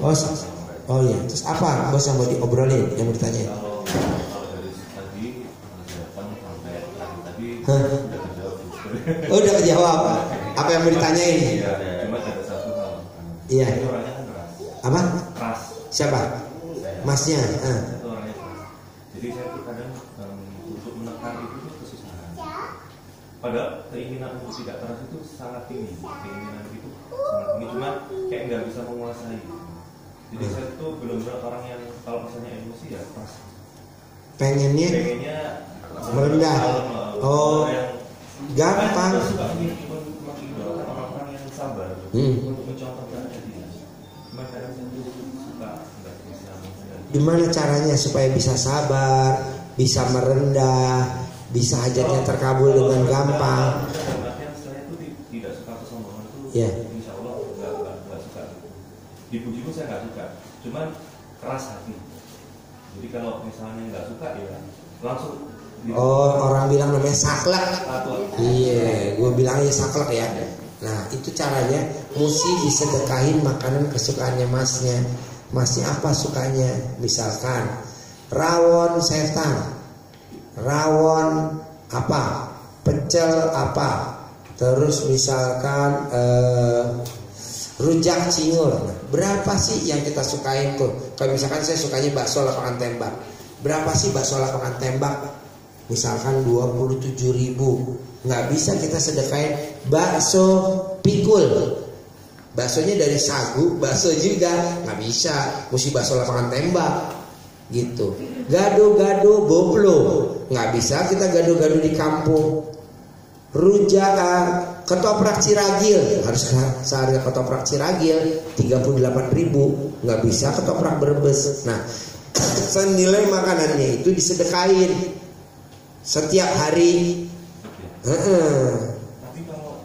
Oh, oh iya. Terus apa bos yang mau diobrolin yang mau ditanya? Hah? Oh, udah kejawab. Apa yang mau ditanyain? Iya, cuma ada satu hal. Iya. Kan. Apa? Siapa? Masnya. Ah. Jadi saya tuh kadang untuk menekan itu kesusahan. Padahal keinginan untuk tidak keras itu sangat tinggi. Keinginan itu sangat tinggi. Cuma kayak nggak bisa menguasai. Jadi saya tuh benar-benar orang yang kalau misalnya emosi ya keras. Pengennya Pengennya Merendah. Oh. yang gampang. Saya suka men- men- mengidolakan orang-orang yang sabar Hmm. untuk mencontohkan. Cuma kadang suka nggak bisa. Gimana caranya supaya bisa sabar, bisa merendah, bisa hajatnya terkabul dengan gampang? Dalam artian saya tuh ti- tidak suka kesombongan tuh. Iya. Insya Allah nggak nggak nggak suka. Dipuji pun saya nggak suka. Cuman keras hati. Jadi kalau misalnya nggak suka ya langsung. Oh, orang bilang namanya saklek. Iya, gue bilangnya saklek ya. Nah, itu caranya mesti disedekahin makanan kesukaannya masnya. Masnya apa sukanya? Misalkan rawon setan, rawon apa, pecel apa, terus misalkan eh, rujak cingur. Berapa sih yang kita sukain tuh? Kalau misalkan saya sukanya bakso lapangan tembak. Berapa sih bakso lapangan tembak? Misalkan 27 ribu Nggak bisa kita sedekain bakso pikul Baksonya dari sagu, bakso juga Nggak bisa, mesti bakso lapangan tembak Gitu Gado-gado boplo Nggak bisa kita gado-gado di kampung Rujak ketoprak Ciragil. Harus seharga ketoprak Ciragil 38.000 nggak bisa ketoprak berbes Nah, senilai makanannya itu disedekain. Setiap hari. Tapi kalau